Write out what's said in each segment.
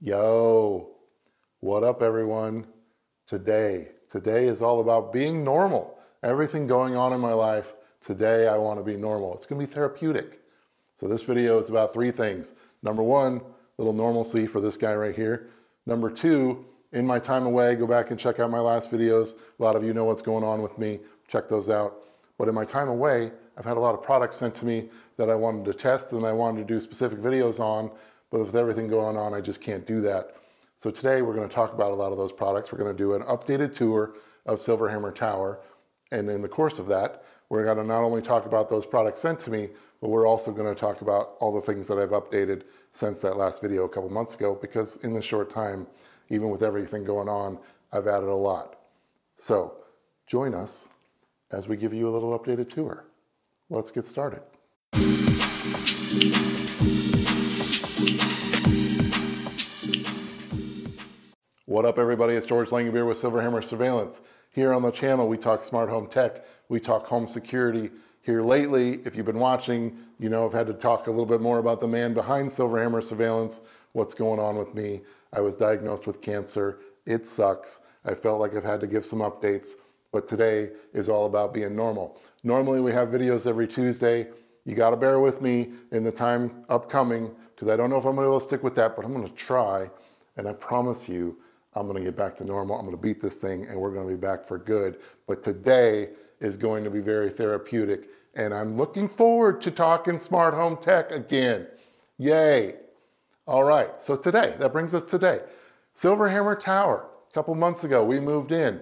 Yo, what up, everyone? Today, today is all about being normal. Everything going on in my life, today I want to be normal. It's going to be therapeutic. So, this video is about three things. Number one, little normalcy for this guy right here. Number two, in my time away, go back and check out my last videos. A lot of you know what's going on with me. Check those out. But in my time away, I've had a lot of products sent to me that I wanted to test and I wanted to do specific videos on. But with everything going on, I just can't do that. So today we're going to talk about a lot of those products. We're going to do an updated tour of Silverhammer Tower. And in the course of that, we're going to not only talk about those products sent to me, but we're also going to talk about all the things that I've updated since that last video a couple months ago, because in this short time, even with everything going on, I've added a lot. So join us as we give you a little updated tour. Let's get started. What up, everybody? It's George Langabeer with Silverhammer Surveillance. Here on the channel, we talk smart home tech, we talk home security. Here lately, if you've been watching, you know I've had to talk a little bit more about the man behind Silverhammer Surveillance, what's going on with me. I was diagnosed with cancer. It sucks. I felt like I've had to give some updates, but today is all about being normal. Normally, we have videos every Tuesday. You got to bear with me in the time upcoming because I don't know if I'm to be able to stick with that, but I'm to try. And I promise you, I'm going to get back to normal. I'm going to beat this thing and we're going to be back for good. But today is going to be very therapeutic. And I'm looking forward to talking smart home tech again. Yay. All right. So today, that brings us today. Silverhammer Tower. A couple months ago, we moved in.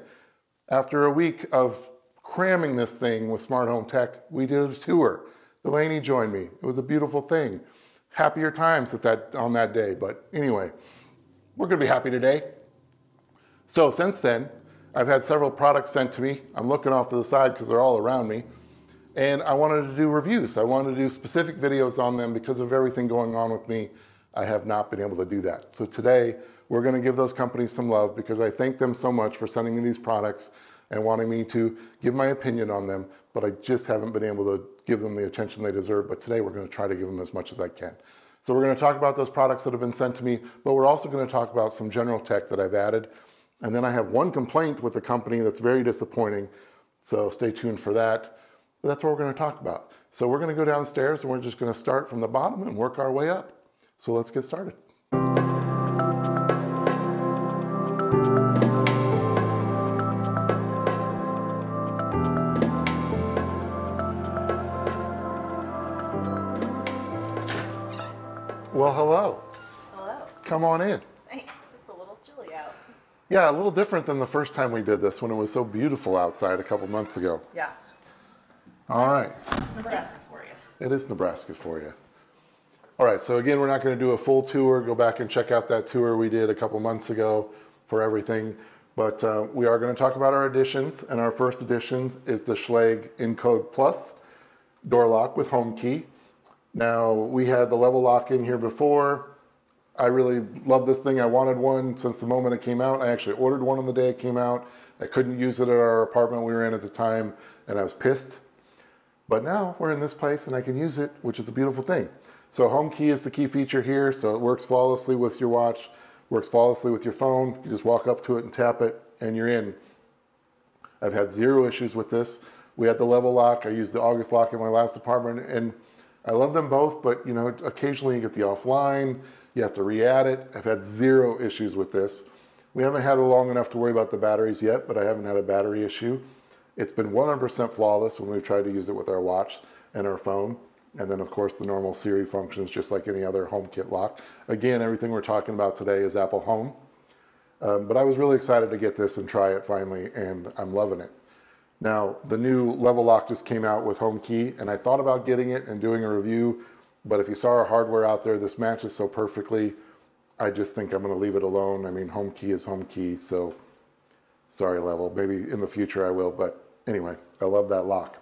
After a week of cramming this thing with smart home tech, we did a tour. Delaney joined me. It was a beautiful thing. Happier times at that, on that day. But anyway, we're going to be happy today. So since then, I've had several products sent to me. I'm looking off to the side because they're all around me. And I wanted to do reviews. I wanted to do specific videos on them because of everything going on with me. I have not been able to do that. So today, we're going to give those companies some love because I thank them so much for sending me these products and wanting me to give my opinion on them, but I just haven't been able to give them the attention they deserve. But today, we're going to try to give them as much as I can. So we're going to talk about those products that have been sent to me, but we're also going to talk about some general tech that I've added and then I have one complaint with the company that's very disappointing. So stay tuned for that. But that's what we're going to talk about. So we're going to go downstairs and we're just going to start from the bottom and work our way up. So let's get started. Well, hello. Hello. Come on in. Yeah, a little different than the first time we did this when it was so beautiful outside a couple months ago. Yeah. All right. It's Nebraska for you. It is Nebraska for you. All right, so again, we're not going to do a full tour. Go back and check out that tour we did a couple months ago for everything. But uh, we are going to talk about our additions, and our first addition is the Schlage Encode Plus door lock with home key. Now, we had the level lock in here before. I really love this thing. I wanted one since the moment it came out. I actually ordered one on the day it came out. I couldn't use it at our apartment we were in at the time, and I was pissed. But now we're in this place and I can use it, which is a beautiful thing. So home key is the key feature here, so it works flawlessly with your watch, works flawlessly with your phone. You just walk up to it and tap it, and you're in. I've had zero issues with this. We had the level lock. I used the August lock in my last apartment, and I love them both, but you know, occasionally you get the offline. You have to re-add it. I've had zero issues with this. We haven't had it long enough to worry about the batteries yet, but I haven't had a battery issue. It's been 100% flawless when we've tried to use it with our watch and our phone. And then of course the normal Siri functions just like any other HomeKit lock. Again, everything we're talking about today is Apple Home. Um, but I was really excited to get this and try it finally, and I'm loving it. Now, the new Level Lock just came out with Home Key, and I thought about getting it and doing a review but if you saw our hardware out there, this matches so perfectly. I just think I'm going to leave it alone. I mean, home key is home key, so sorry, level. Maybe in the future I will, but anyway, I love that lock.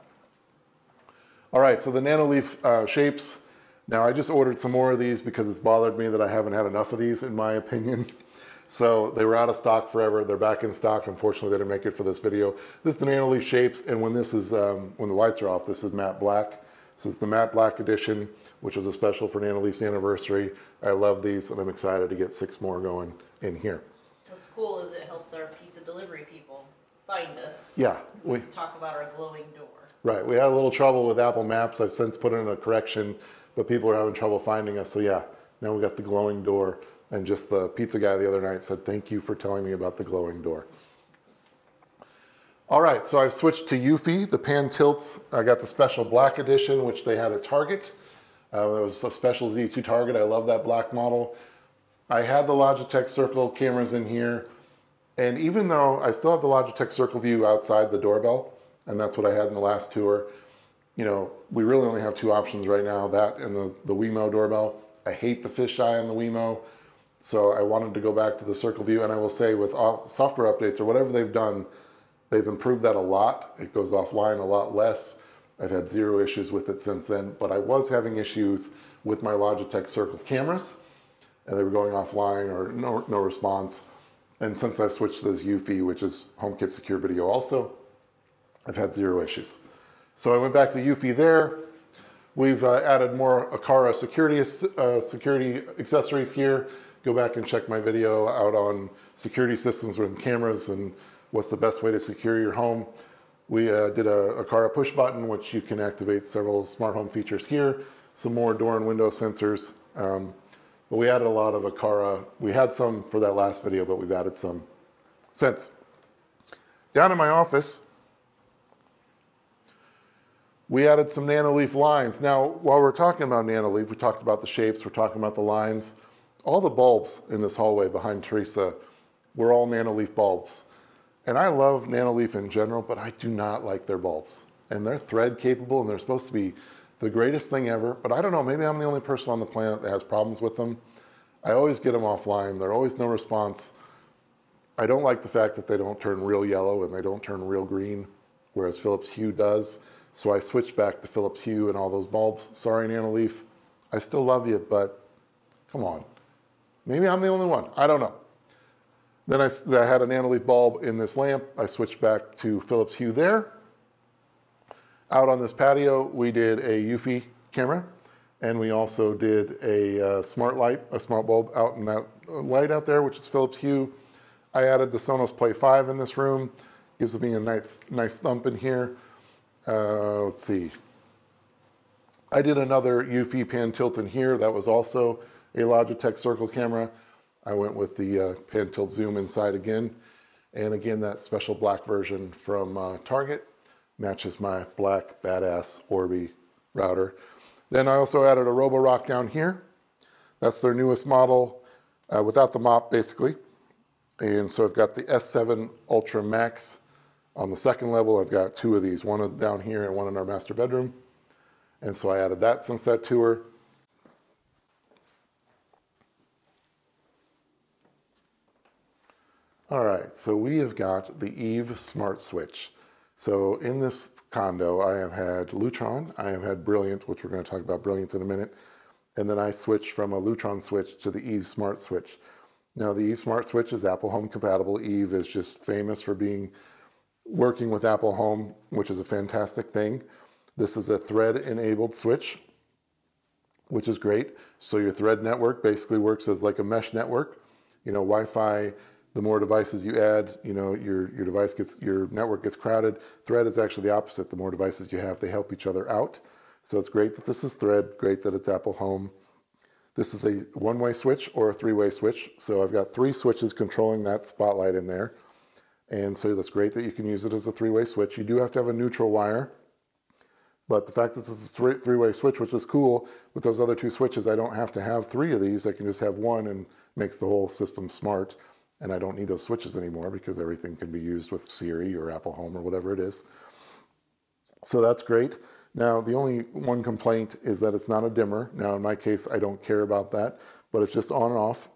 All right, so the Nanoleaf uh, shapes. Now I just ordered some more of these because it's bothered me that I haven't had enough of these, in my opinion. So they were out of stock forever. They're back in stock. Unfortunately, they didn't make it for this video. This is the Nanoleaf shapes, and when this is um, when the lights are off, this is matte black. This is the matte black edition which was a special for Nanoleaf's anniversary. I love these, and I'm excited to get six more going in here. What's cool is it helps our pizza delivery people find us. Yeah, we- we can talk about our glowing door. Right, we had a little trouble with Apple Maps. I've since put in a correction, but people are having trouble finding us. So yeah, now we got the glowing door. And just the pizza guy the other night said, "Thank you for telling me about the glowing door." All right, so I've switched to Eufy, the pan tilts. I got the special black edition, which they had at Target. Uh, that was a specialty to Target. I love that black model. I had the Logitech Circle cameras in here, and even though I still have the Logitech Circle View outside the doorbell, and that's what I had in the last tour, you know, we really only have two options right now, that and the, the Wemo doorbell. I hate the fisheye on the Wemo, so I wanted to go back to the Circle View, and I will say with all- software updates or whatever they've done, they've improved that a lot. It goes offline a lot less. I've had zero issues with it since then, but I was having issues with my Logitech Circle cameras, and they were going offline or no, no response. And since I switched to this Eufy, which is HomeKit Secure Video also, I've had zero issues. So I went back to Eufy there. We've uh, added more Aqara security, uh, security accessories here. Go back and check my video out on security systems with cameras and what's the best way to secure your home. We uh, did a Aqara push button, which you can activate several smart home features here. Some more door and window sensors. Um, but we added a lot of Aqara. We had some for that last video, but we've added some since. Down in my office, we added some nanoleaf lines. Now, while we're talking about nanoleaf, we talked about the shapes, we're talking about the lines. All the bulbs in this hallway behind Teresa were all nanoleaf bulbs. And I love nanoleaf in general, but I do not like their bulbs. And they're thread capable and they're supposed to be the greatest thing ever. But I don't know, maybe I'm the only person on the planet that has problems with them. I always get them offline, they're always no response. I don't like the fact that they don't turn real yellow and they don't turn real green, whereas Philips Hue does. So I switched back to Philips Hue and all those bulbs. Sorry, Nanoleaf. I still love you, but come on. Maybe I'm the only one. I don't know. Then I, I had a Nanoleaf bulb in this lamp. I switched back to Philips Hue there. Out on this patio, we did a Eufy camera, and we also did a uh, smart light, a smart bulb out in that light out there, which is Philips Hue. I added the Sonos Play 5 in this room. Gives me a nice, nice thump in here. Uh, let's see. I did another Eufy pan tilt in here. That was also a Logitech Circle camera. I went with the uh, pan tilt zoom inside again. And again, that special black version from uh, Target matches my black badass Orbi router. Then I also added a Roborock down here. That's their newest model uh, without the mop basically. And so I've got the S7 Ultra Max on the second level. I've got two of these, one down here and one in our master bedroom. And so I added that since that tour. All right, so we have got the Eve Smart Switch. So in this condo, I have had Lutron, I have had Brilliant, which we're going to talk about Brilliant in a minute, and then I switched from a Lutron switch to the Eve Smart Switch. Now the Eve Smart Switch is Apple Home compatible. Eve is just famous for being working with Apple Home, which is a fantastic thing. This is a thread enabled switch, which is great. So your thread network basically works as like a mesh network. You know, Wi-Fi, the more devices you add, you know, your, your device gets, your network gets crowded. Thread is actually the opposite. The more devices you have, they help each other out. So it's great that this is thread, great that it's Apple Home. This is a one-way switch or a three-way switch. So I've got three switches controlling that spotlight in there. And so that's great that you can use it as a three-way switch. You do have to have a neutral wire, but the fact that this is a three-way switch, which is cool, with those other two switches, I don't have to have three of these. I can just have one and makes the whole system smart. And I don't need those switches anymore because everything can be used with Siri or Apple Home or whatever it is. So that's great. Now, the only one complaint is that it's not a dimmer. Now, in my case, I don't care about that, but it's just on and off.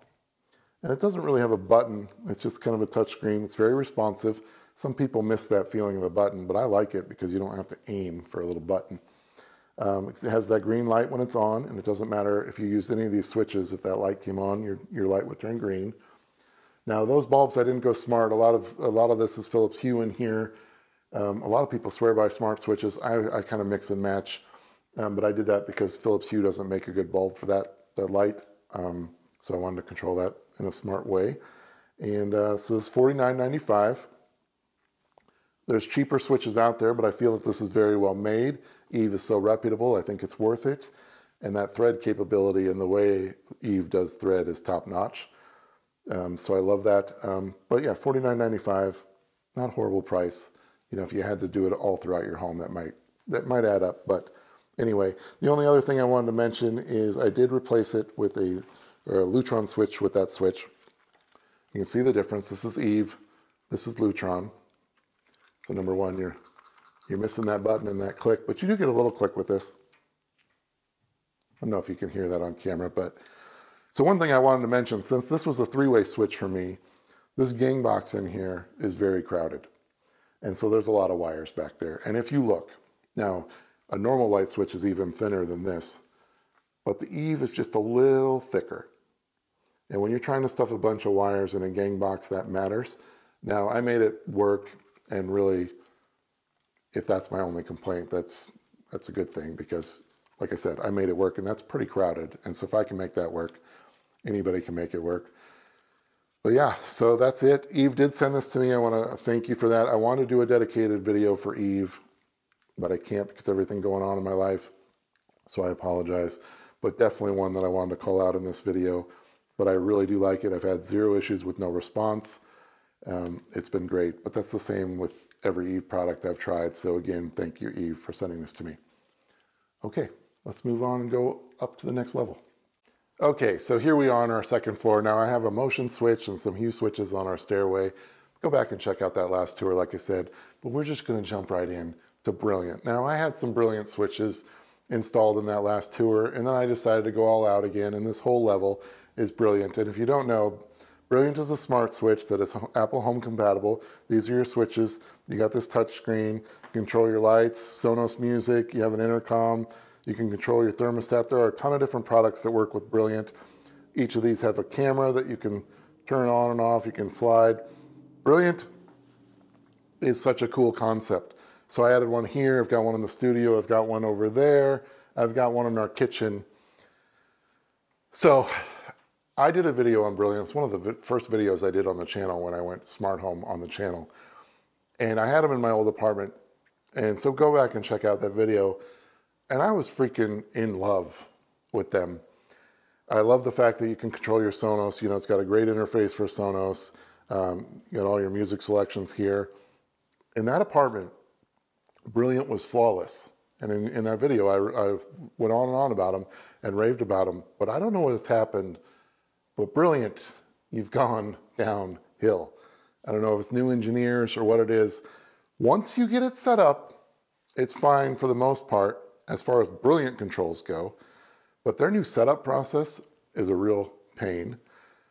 And it doesn't really have a button. It's just kind of a touch screen. It's very responsive. Some people miss that feeling of a button, but I like it because you don't have to aim for a little button. Um, it has that green light when it's on, and it doesn't matter if you used any of these switches. If that light came on, your, your light would turn green. Now, those bulbs, I didn't go smart. A lot of, a lot of this is Philips Hue in here. Um, a lot of people swear by smart switches. I, I kind of mix and match. Um, but I did that because Philips Hue doesn't make a good bulb for that, that light. Um, so I wanted to control that in a smart way. And uh, so it's $49.95. There's cheaper switches out there, but I feel that this is very well made. Eve is so reputable, I think it's worth it. And that thread capability and the way Eve does thread is top notch. Um, so I love that. Um, but yeah, $49.95, not a horrible price. You know, if you had to do it all throughout your home, that might that might add up. But anyway, the only other thing I wanted to mention is I did replace it with a, a Lutron switch with that switch. You can see the difference. This is Eve. This is Lutron. So number one, you're, you're missing that button and that click, but you do get a little click with this. I don't know if you can hear that on camera, but so one thing I wanted to mention, since this was a three-way switch for me, this gang box in here is very crowded. And so there's a lot of wires back there. And if you look, now a normal light switch is even thinner than this, but the Eve is just a little thicker. And when you're trying to stuff a bunch of wires in a gang box, that matters. Now I made it work and really, if that's my only complaint, that's that's a good thing because, like I said, I made it work, and that's pretty crowded. And so if I can make that work, anybody can make it work. But yeah, so that's it. Eve did send this to me. I want to thank you for that. I want to do a dedicated video for Eve, but I can't because everything going on in my life. So I apologize. But definitely one that I wanted to call out in this video. But I really do like it. I've had zero issues with no response. Um, it's been great, but that's the same with every Eve product I've tried. So again, thank you, Eve, for sending this to me. Okay, let's move on and go up to the next level. Okay, so here we are on our second floor. Now I have a motion switch and some hue switches on our stairway. Go back and check out that last tour, like I said, but we're just gonna jump right in to Brilliant. Now I had some Brilliant switches installed in that last tour, and then I decided to go all out again, and this whole level is Brilliant. And if you don't know, Brilliant is a smart switch that is Apple Home compatible. These are your switches. You got this touch screen, control your lights, Sonos music, you have an intercom, you can control your thermostat. There are a ton of different products that work with Brilliant. Each of these have a camera that you can turn on and off, you can slide. Brilliant is such a cool concept. So I added one here, I've got one in the studio, I've got one over there, I've got one in our kitchen. So I did a video on Brilliant. It's one of the first videos I did on the channel when I went smart home on the channel. And I had them in my old apartment. And so go back and check out that video. And I was freaking in love with them. I love the fact that you can control your Sonos. You know, it's got a great interface for Sonos. Um, you got all your music selections here. In that apartment, Brilliant was flawless. And in, in that video, I, I went on and on about them and raved about them. But I don't know what's happened but brilliant, you've gone downhill. I don't know if it's new engineers or what it is. Once you get it set up, it's fine for the most part as far as brilliant controls go, but their new setup process is a real pain.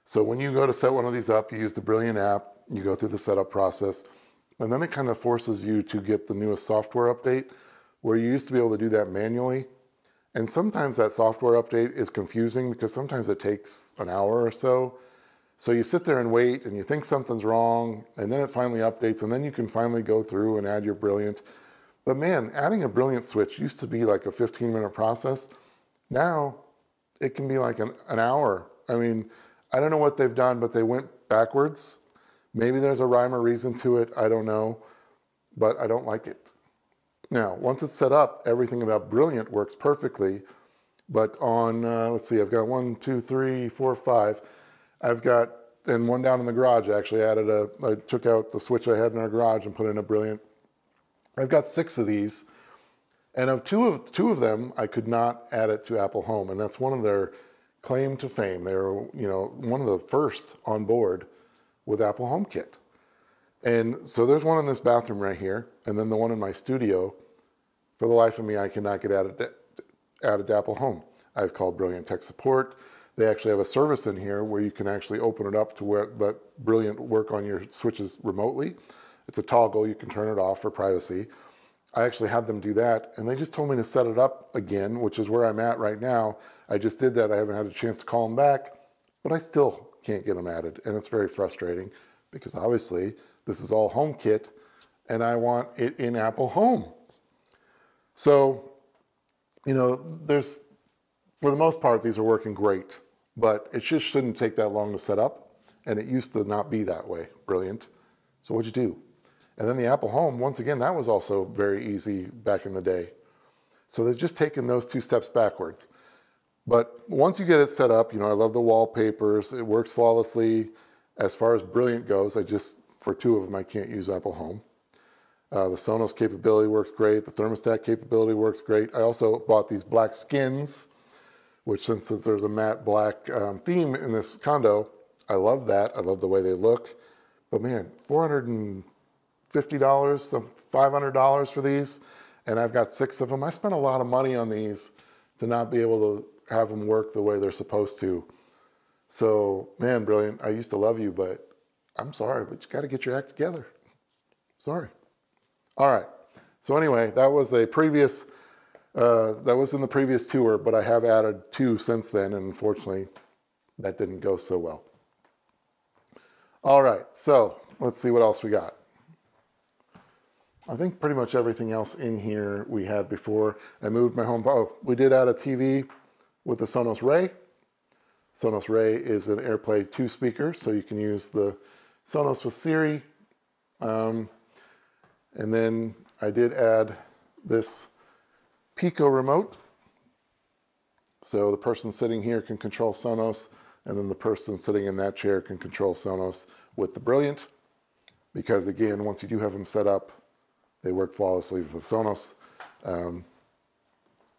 So when you go to set one of these up, you use the Brilliant app, you go through the setup process, and then it kind of forces you to get the newest software update where you used to be able to do that manually and sometimes that software update is confusing because sometimes it takes an hour or so. So you sit there and wait and you think something's wrong and then it finally updates and then you can finally go through and add your Brilliant. But man, adding a Brilliant switch used to be like a 15 minute process. Now it can be like an, an hour. I mean, I don't know what they've done, but they went backwards. Maybe there's a rhyme or reason to it. I don't know, but I don't like it. Now, once it's set up, everything about Brilliant works perfectly. But on, uh, let's see, I've got one, two, three, four, five. I've got, and one down in the garage, I actually added a, I took out the switch I had in our garage and put in a Brilliant. I've got six of these. And of two of, two of them, I could not add it to Apple Home. And that's one of their claim to fame. They're, you know, one of the first on board with Apple HomeKit. And so there's one in this bathroom right here, and then the one in my studio. For the life of me, I cannot get added, added to Apple Home. I've called Brilliant Tech Support. They actually have a service in here where you can actually open it up to where let Brilliant work on your switches remotely. It's a toggle, you can turn it off for privacy. I actually had them do that, and they just told me to set it up again, which is where I'm at right now. I just did that. I haven't had a chance to call them back, but I still can't get them added, and it's very frustrating because obviously this is all HomeKit, and I want it in Apple Home. So you know, there's, for the most part, these are working great, but it just shouldn't take that long to set up. And it used to not be that way. Brilliant. So what'd you do? And then the Apple Home, once again, that was also very easy back in the day. So they've just taken those two steps backwards. But once you get it set up, you know, I love the wallpapers. It works flawlessly. As far as Brilliant goes, I just, for two of them, I can't use Apple Home. Uh, the Sonos capability works great. The thermostat capability works great. I also bought these black skins, which since there's a matte black um, theme in this condo, I love that. I love the way they look. But man, $450, $500 for these, and I've got six of them. I spent a lot of money on these to not be able to have them work the way they're supposed to. So, man, brilliant. I used to love you, but I'm sorry, but you got to get your act together. Sorry. All right. So anyway, that was a previous, uh, that was in the previous tour, but I have added two since then, and unfortunately, that didn't go so well. All right, so let's see what else we got. I think pretty much everything else in here we had before. I moved my home. Oh, we did add a TV with the Sonos Ray. Sonos Ray is an AirPlay 2 speaker, so you can use the Sonos with Siri. Um, and then I did add this Pico remote. So the person sitting here can control Sonos, and then the person sitting in that chair can control Sonos with the Brilliant. Because again, once you do have them set up, they work flawlessly with Sonos. Um,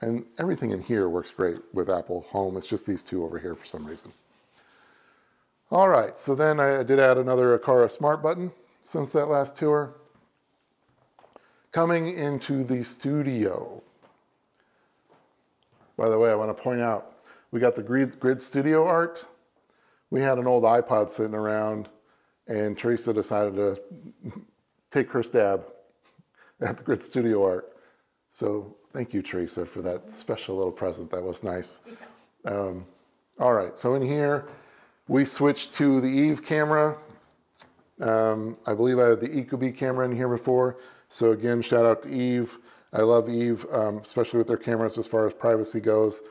and everything in here works great with Apple Home. It's just these two over here for some reason. All right, so then I did add another Aqara Smart button since that last tour. Coming into the studio. By the way, I want to point out, we got the Grid, Grid Studio art. We had an old iPod sitting around and Teresa decided to take her stab at the Grid Studio art. So thank you, Teresa, for that special little present. That was nice. Um, all right, so in here, we switched to the Eve camera. Um, I believe I had the Ecobee camera in here before. So again, shout out to Eve. I love Eve, um, especially with their cameras as far as privacy goes.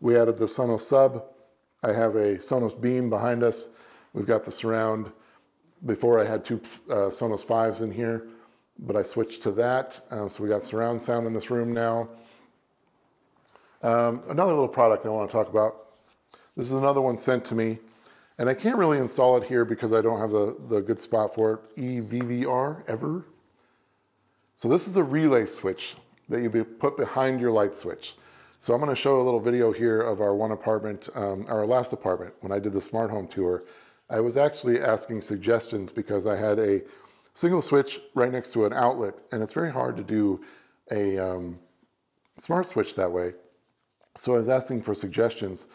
We added the Sonos Sub. I have a Sonos Beam behind us. We've got the surround. Before I had two uh, Sonos 5s in here but I switched to that. Um, so we got surround sound in this room now. Um, another little product I want to talk about. This is another one sent to me, and I can't really install it here because I don't have the, the good spot for it. EVVR, ever. So this is a relay switch that you put behind your light switch. So I'm going to show a little video here of our one apartment, um, our last apartment, when I did the smart home tour. I was actually asking suggestions because I had a single switch right next to an outlet, and it's very hard to do a um, smart switch that way. So I was asking for suggestions.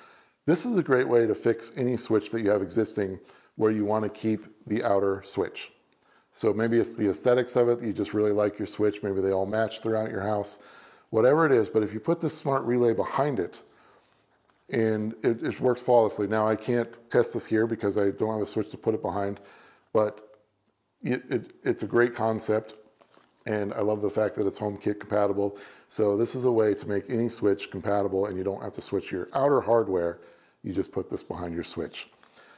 This is a great way to fix any switch that you have existing where you want to keep the outer switch. So maybe it's the aesthetics of it, you just really like your switch, maybe they all match throughout your house, whatever it is, but if you put this smart relay behind it, and it, it works flawlessly. Now I can't test this here because I don't have a switch to put it behind, but it, it, it's a great concept and I love the fact that it's HomeKit compatible. So this is a way to make any switch compatible and you don't have to switch your outer hardware. You just put this behind your switch.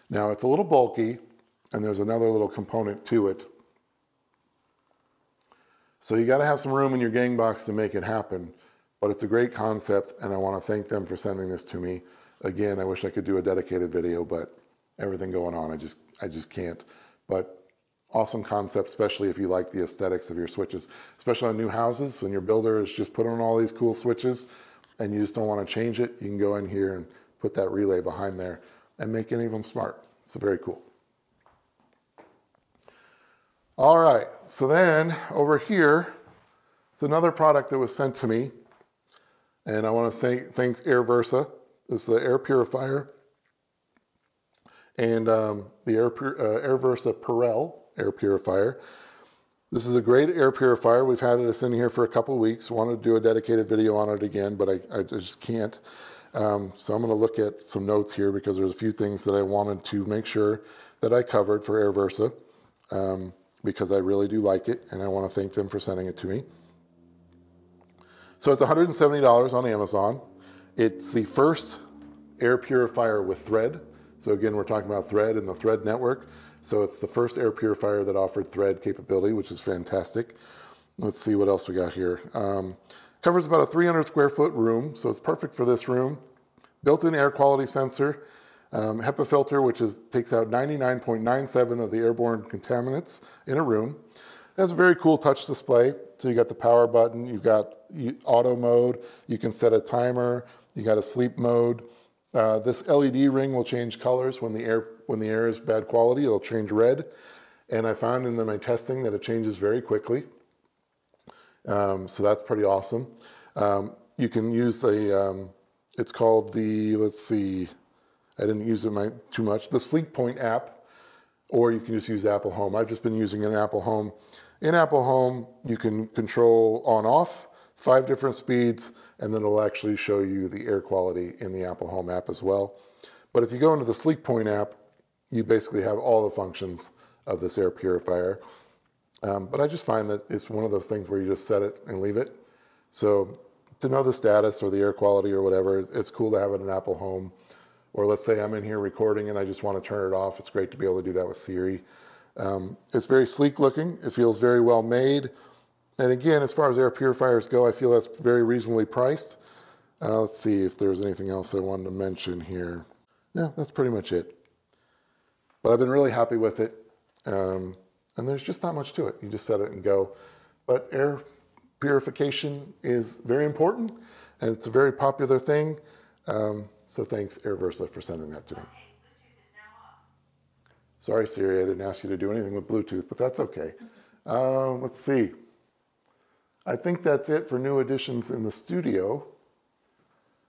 Now it's a little bulky and there's another little component to it. So you gotta have some room in your gang box to make it happen, but it's a great concept and I wanna thank them for sending this to me. Again, I wish I could do a dedicated video, but everything going on, I just, I just can't. But awesome concept, especially if you like the aesthetics of your switches, especially on new houses when your builder is just putting on all these cool switches and you just don't want to change it. You can go in here and put that relay behind there and make any of them smart. So very cool. All right, so then over here, it's another product that was sent to me. And I want to thank, thank AirVersa. Is the air purifier. And um, the air, uh, AirVersa Purelle air purifier. This is a great air purifier. We've had it in here for a couple weeks. Want to do a dedicated video on it again, but I, I just can't. Um, so I'm going to look at some notes here because there's a few things that I wanted to make sure that I covered for AirVersa um, because I really do like it and I want to thank them for sending it to me. So it's $170 on Amazon. It's the first air purifier with thread. So again, we're talking about thread and the thread network. So it's the first air purifier that offered thread capability, which is fantastic. Let's see what else we got here. Um, covers about a 300 square foot room, so it's perfect for this room. Built-in air quality sensor, um, HEPA filter, which is, takes out 99.97 of the airborne contaminants in a room. It has a very cool touch display. So you got the power button, you've got auto mode, you can set a timer, you got a sleep mode. Uh, this LED ring will change colors when the air when the air is bad quality. It'll change red, and I found in my testing that it changes very quickly. Um, so that's pretty awesome. Um, you can use the um, it's called the let's see, I didn't use it my, too much. The Sleep Point app, or you can just use Apple Home. I've just been using an Apple Home. In Apple Home, you can control on off five different speeds, and then it'll actually show you the air quality in the Apple Home app as well. But if you go into the Sleep Point app, you basically have all the functions of this air purifier. Um, but I just find that it's one of those things where you just set it and leave it. So to know the status or the air quality or whatever, it's cool to have it in Apple Home. Or let's say I'm in here recording and I just want to turn it off. It's great to be able to do that with Siri. Um, it's very sleek looking. It feels very well made. And again, as far as air purifiers go, I feel that's very reasonably priced. Uh, let's see if there's anything else I wanted to mention here. Yeah, that's pretty much it. But I've been really happy with it. Um, and there's just not much to it. You just set it and go. But air purification is very important and it's a very popular thing. Um, so thanks AirVersa for sending that to me. Sorry, Siri, I didn't ask you to do anything with Bluetooth, but that's okay. Uh, let's see. I think that's it for new additions in the studio.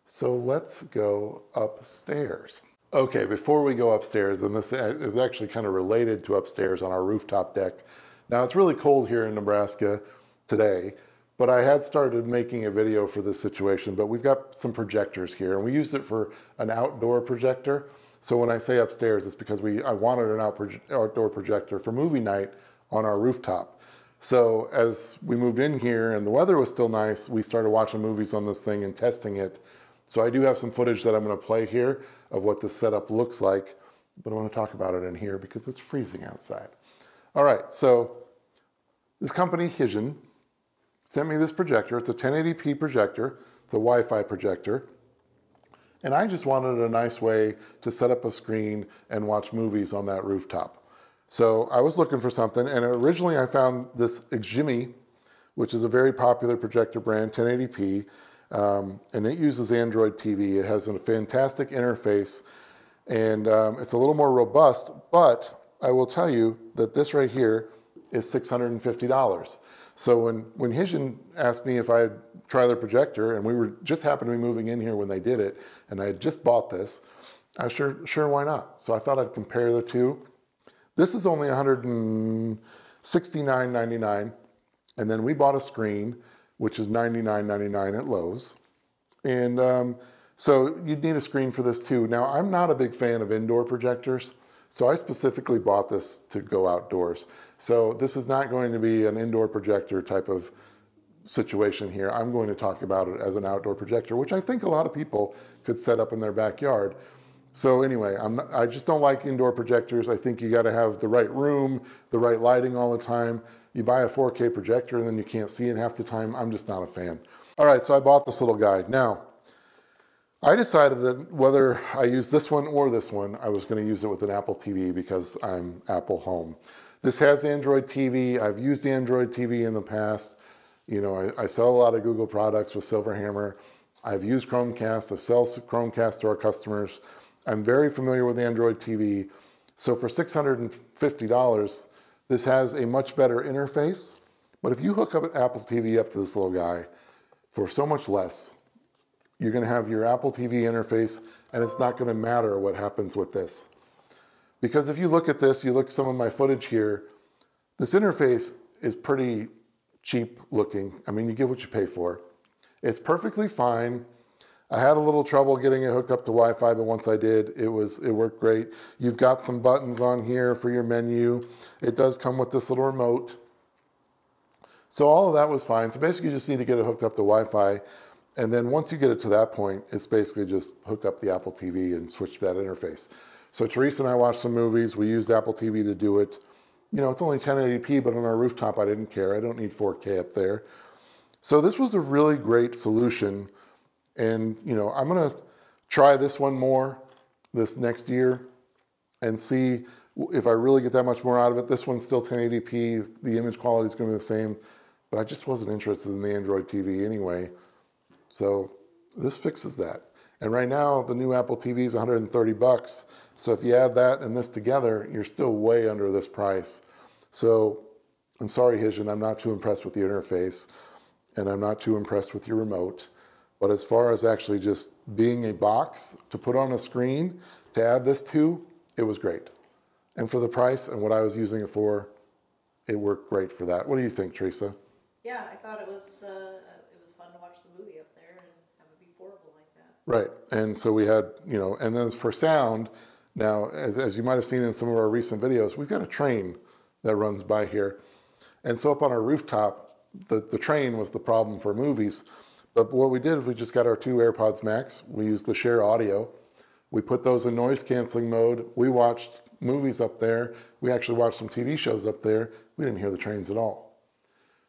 So let's go upstairs. Okay, before we go upstairs, and this is actually kind of related to upstairs on our rooftop deck. Now it's really cold here in Nebraska today, but I had started making a video for this situation, but we've got some projectors here and we used it for an outdoor projector. So when I say upstairs, it's because we I wanted an outdoor projector for movie night on our rooftop. So as we moved in here and the weather was still nice, we started watching movies on this thing and testing it. So I do have some footage that I'm gonna play here of what this setup looks like, but I wanna talk about it in here because it's freezing outside. All right, so this company, Hision, sent me this projector. It's a 1080p projector. It's a Wi-Fi projector. And I just wanted a nice way to set up a screen and watch movies on that rooftop. So I was looking for something, and originally I found this Xgimi, which is a very popular projector brand, 1080p, um, and it uses Android TV. It has a fantastic interface, and um, it's a little more robust, but I will tell you that this right here is $650. So when, when Hision asked me if I'd try their projector, and we were just happened to be moving in here when they did it, and I had just bought this, I was sure, sure, why not? So I thought I'd compare the two. This is only $169.99. And then we bought a screen, which is $99.99 at Lowe's. And um, so you'd need a screen for this too. Now, I'm not a big fan of indoor projectors. So I specifically bought this to go outdoors. So this is not going to be an indoor projector type of situation here. I'm going to talk about it as an outdoor projector, which I think a lot of people could set up in their backyard. So anyway, not, i just don't like indoor projectors. I think you got to have the right room, the right lighting all the time. You buy a 4K projector and then you can't see it half the time. I'm just not a fan. All right, so I bought this little guy. Now, I decided that whether I use this one or this one, I was going to use it with an Apple TV because I'm Apple Home. This has Android TV. I've used Android TV in the past. You know, I, I sell a lot of Google products with Silverhammer. I've used Chromecast. I sell Chromecast to our customers. I'm very familiar with Android TV. So for $650, this has a much better interface. But if you hook up an Apple TV up to this little guy for so much less, you're going to have your Apple TV interface and it's not going to matter what happens with this. Because if you look at this, you look at some of my footage here, this interface is pretty cheap looking. I mean, you get what you pay for. It's perfectly fine. I had a little trouble getting it hooked up to Wi-Fi, but once I did, it was it worked great. You've got some buttons on here for your menu. It does come with this little remote. So all of that was fine. So basically you just need to get it hooked up to Wi-Fi. And then once you get it to that point, it's basically just hook up the Apple TV and switch that interface. So Teresa and I watched some movies. We used Apple TV to do it. You know, it's only 1080p, but on our rooftop, I didn't care. I don't need 4K up there. So this was a really great solution. And, you know, I'm going to try this one more this next year and see if I really get that much more out of it. This one's still 1080p. The image quality is going to be the same, but I just wasn't interested in the Android TV anyway. So this fixes that. And right now, the new Apple TV is 130 bucks. So if you add that and this together, you're still way under this price. So I'm sorry, Hision, I'm not too impressed with the interface and I'm not too impressed with your remote. But as far as actually just being a box to put on a screen to add this to, it was great. And for the price and what I was using it for, it worked great for that. What do you think, Teresa? Yeah, I thought it was, uh, it was fun to watch the movie up there and have it be portable like that. Right. And so we had, you know, and then for sound, now, as, as you might have seen in some of our recent videos, we've got a train that runs by here. And so up on our rooftop, the, the train was the problem for movies. But what we did is we just got our two AirPods Max. We used the share audio. We put those in noise canceling mode. We watched movies up there. We actually watched some TV shows up there. We didn't hear the trains at all.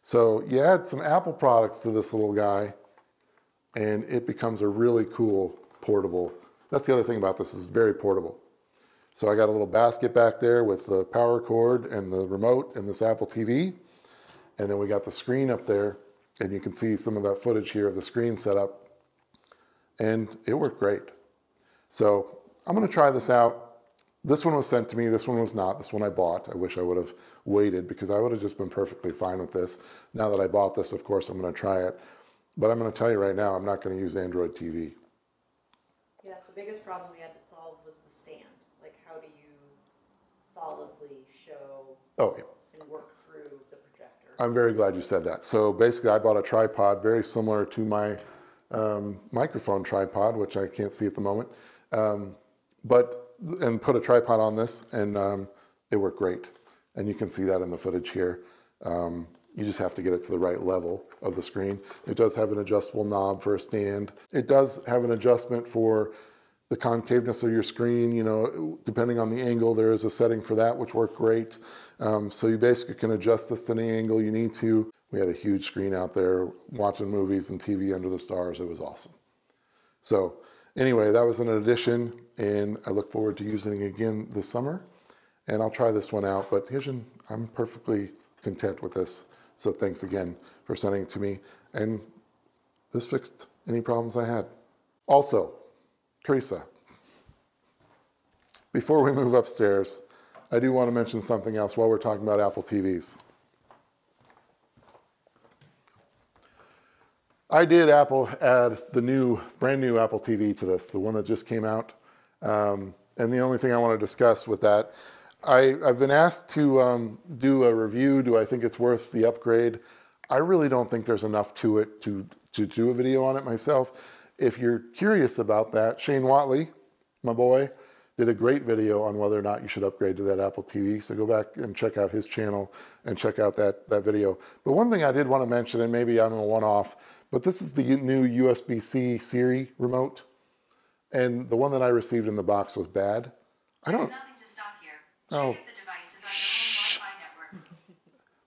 So you add some Apple products to this little guy and it becomes a really cool portable. That's the other thing about this is very portable. So I got a little basket back there with the power cord and the remote and this Apple TV. And then we got the screen up there and you can see some of that footage here of the screen setup. And it worked great. So I'm gonna try this out. This one was sent to me, this one was not. This one I bought. I wish I would have waited because I would have just been perfectly fine with this. Now that I bought this, of course, I'm gonna try it. But I'm gonna tell you right now, I'm not gonna use Android TV. Yeah, the biggest problem we had to solve was the stand. Like, how do you solidly show Oh, yeah. and work through the projector? I'm very glad you said that. So basically, I bought a tripod very similar to my um, microphone tripod, which I can't see at the moment, um, but and put a tripod on this, and um, it worked great. And you can see that in the footage here. Um, you just have to get it to the right level of the screen. It does have an adjustable knob for a stand. It does have an adjustment for the concaveness of your screen, you know, depending on the angle, there is a setting for that, which worked great. Um, so you basically can adjust this to any angle you need to. We had a huge screen out there watching movies and TV under the stars. It was awesome. So anyway, that was an addition and I look forward to using it again this summer. And I'll try this one out, but Hision, I'm perfectly content with this. So thanks again for sending it to me. And this fixed any problems I had. Also, Teresa, before we move upstairs, I do want to mention something else while we're talking about Apple TVs. I did Apple add the new, brand new Apple TV to this, the one that just came out. Um, and the only thing I want to discuss with that, I, have been asked to um, do a review. Do I think it's worth the upgrade? I really don't think there's enough to it to, to do a video on it myself. If you're curious about that, Shane Whatley, my boy, did a great video on whether or not you should upgrade to that Apple TV. So go back and check out his channel and check out that, that video. But one thing I did want to mention, and maybe I'm a one-off, but this is the new USB-C Siri remote. And the one that I received in the box was bad. I don't. There's nothing to stop here. Oh. Check Oh. if the device is on your home Wi-Fi network.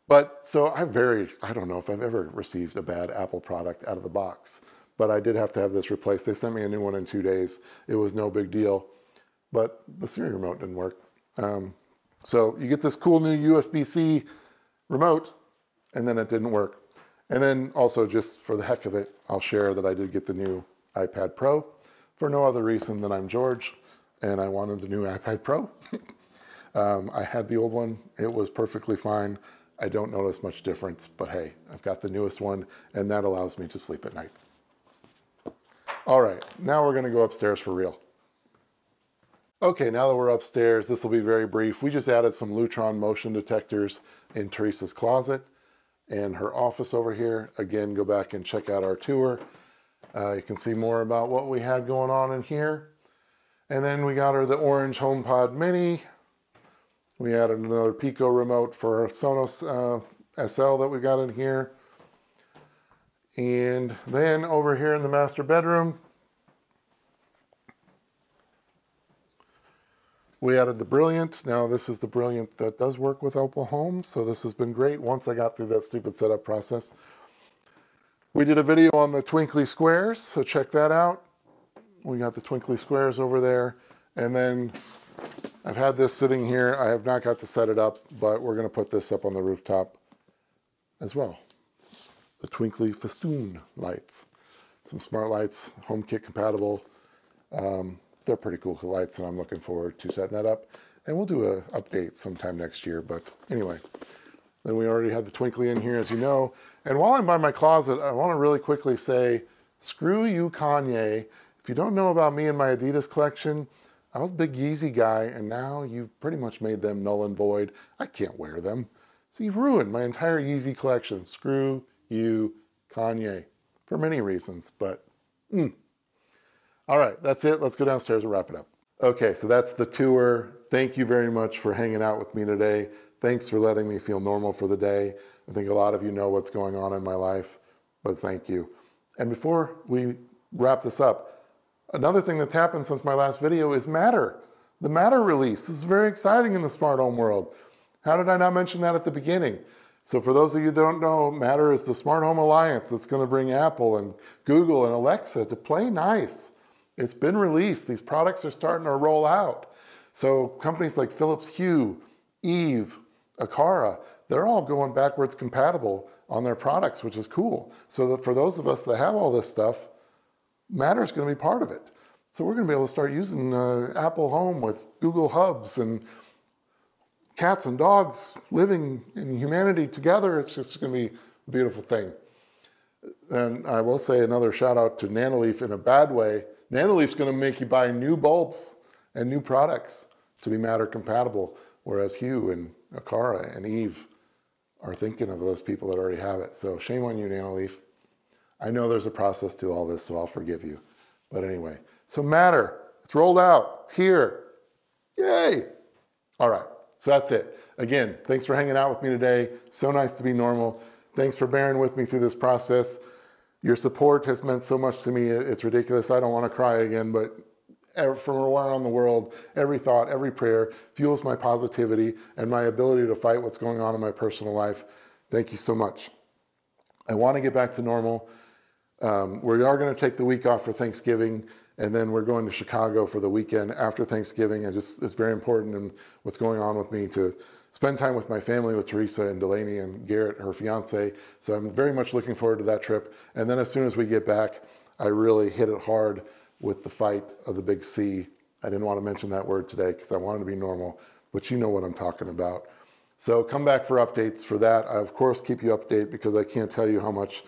But so I very, I don't know if I've ever received a bad Apple product out of the box, but I did have to have this replaced. They sent me a new one in two days. It was no big deal, but the Siri remote didn't work. Um, so you get this cool new USB-C remote, and then it didn't work. And then also just for the heck of it, I'll share that I did get the new iPad Pro for no other reason than I'm George, and I wanted the new iPad Pro. Um, I had the old one. It was perfectly fine. I don't notice much difference, but hey, I've got the newest one, and that allows me to sleep at night. All right, now we're going to go upstairs for real. Okay, now that we're upstairs, this will be very brief. We just added some Lutron motion detectors in Teresa's closet and her office over here. Again, go back and check out our tour. Uh, you can see more about what we had going on in here. And then we got her the orange HomePod Mini. We added another Pico remote for our Sonos uh, SL that we got in here. And then over here in the master bedroom, we added the Brilliant. Now this is the Brilliant that does work with Apple Home. So this has been great once I got through that stupid setup process. We did a video on the twinkly squares, so check that out. We got the twinkly squares over there. And then I've had this sitting here. I have not got to set it up, but we're gonna put this up on the rooftop as well. The twinkly festoon lights. Some smart lights, HomeKit compatible. Um, they're pretty cool lights and I'm looking forward to setting that up. And we'll do a update sometime next year, but anyway. Then we already had the twinkly in here, as you know. And while I'm by my closet, I want to really quickly say, screw you, Kanye. If you don't know about me and my Adidas collection, I was a big Yeezy guy, and now you've pretty much made them null and void. I can't wear them. So you've ruined my entire Yeezy collection. Screw you, Kanye, for many reasons, but mm. All right, that's it. Let's go downstairs and wrap it up. Okay, so that's the tour. Thank you very much for hanging out with me today. Thanks for letting me feel normal for the day. I think a lot of you know what's going on in my life, but thank you. And before we wrap this up, another thing that's happened since my last video is Matter. The Matter release. This is very exciting in the smart home world. How did I not mention that at the beginning? So for those of you that don't know, Matter is the smart home alliance that's going to bring Apple and Google and Alexa to play nice. It's been released. These products are starting to roll out. So companies like Philips Hue, Eve, Aqara, they're all going backwards compatible on their products, which is cool. So that for those of us that have all this stuff, Matter is going to be part of it. So we're going to be able to start using uh, Apple Home with Google Hubs and cats and dogs living in humanity together. It's just going to be a beautiful thing. And I will say another shout out to Nanoleaf in a bad way. Nanoleaf's going to make you buy new bulbs and new products to be Matter compatible, whereas Hue and Aqara and Eve are thinking of those people that already have it. So shame on you, Nanoleaf. I know there's a process to all this, so I'll forgive you. But anyway, so Matter, it's rolled out, it's here. Yay! All right, so that's it. Again, thanks for hanging out with me today. So nice to be normal. Thanks for bearing with me through this process. Your support has meant so much to me. It's ridiculous. I don't want to cry again, but from around the world, every thought, every prayer fuels my positivity and my ability to fight what's going on in my personal life. Thank you so much. I want to get back to normal. Um, we are going to take the week off for Thanksgiving, and then we're going to Chicago for the weekend after Thanksgiving. And just it's very important and what's going on with me to spend time with my family, with Teresa and Delaney and Garrett, her fiance. So I'm very much looking forward to that trip. And then as soon as we get back, I really hit it hard with the fight of the big C. I didn't want to mention that word today because I wanted to be normal, but you know what I'm talking about. So come back for updates for that. I, of course, keep you updated because I can't tell you how much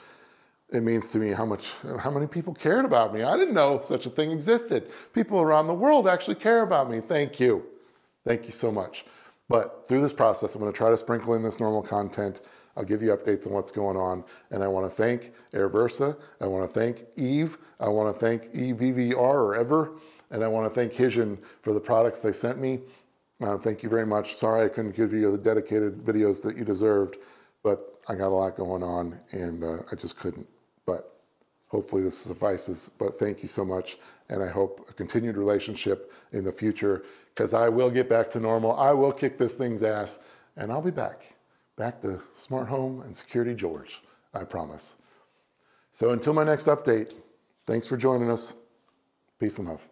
it means to me, how much, how many people cared about me. I didn't know such a thing existed. People around the world actually care about me. Thank you. Thank you so much. But through this process, I'm going to try to sprinkle in this normal content. I'll give you updates on what's going on. And I want to thank Airversa. I want to thank Eve. I want to thank EVVR or Ever. And I want to thank Hision for the products they sent me. Uh, thank you very much. Sorry I couldn't give you the dedicated videos that you deserved, but I got a lot going on and uh, I just couldn't. But hopefully this suffices. But thank you so much. And I hope a continued relationship in the future because I will get back to normal. I will kick this thing's ass and I'll be back. Back to Smart Home and Security George, I promise. So until my next update, thanks for joining us. Peace and love.